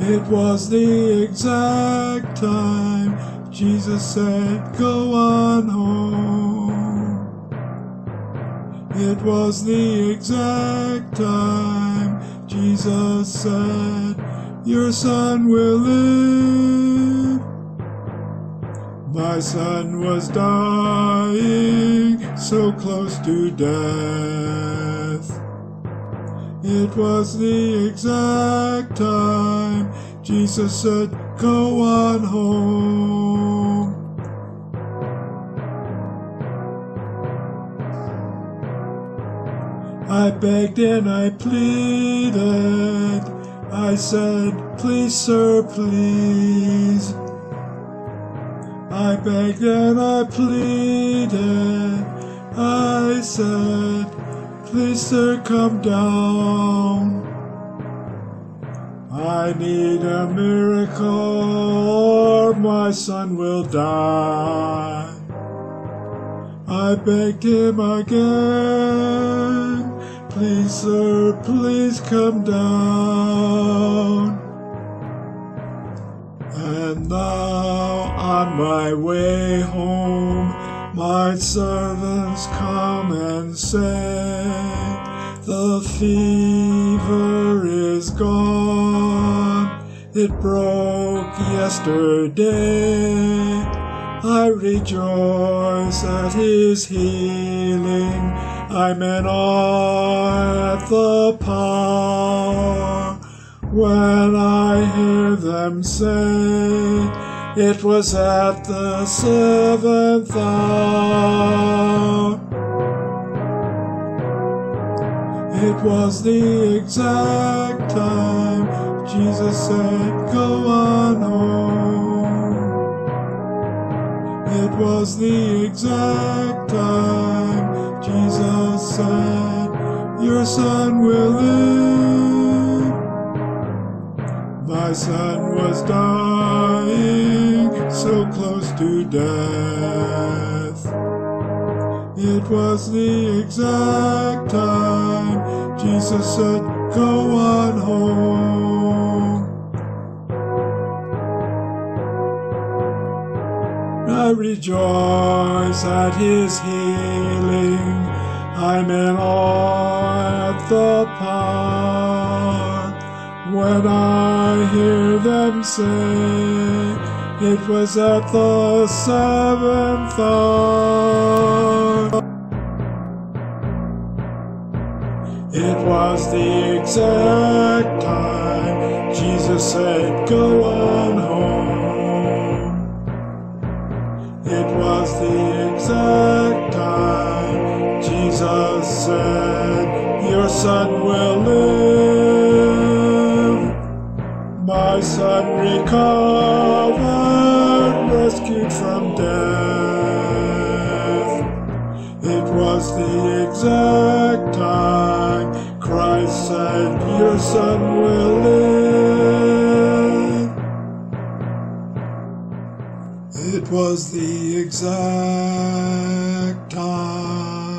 It was the exact time Jesus said, Go on home. It was the exact time Jesus said, Your son will live. My son was dying so close to death. It was the exact time Jesus said, Go on home. I begged and I pleaded. I said, Please, sir, please. I begged and I pleaded. I said, Please, sir, come down. I need a miracle or my son will die. I begged him again. Please, sir, please come down. And now on my way home, my servants come and say, The fever is gone, it broke yesterday. I rejoice at his healing, I'm in awe at the power. When I hear them say, it was at the seventh hour. It was the exact time Jesus said, Go on home. It was the exact time Jesus said, Your son will live. My son was dying close to death. It was the exact time Jesus said, Go on home. I rejoice at his healing. I'm in awe at the power. When I hear them say, it was at the seventh hour. It was the exact time Jesus said, Go on home. It was the exact time Jesus said, Your son will live. My son recovered, Your son will live. It was the exact time.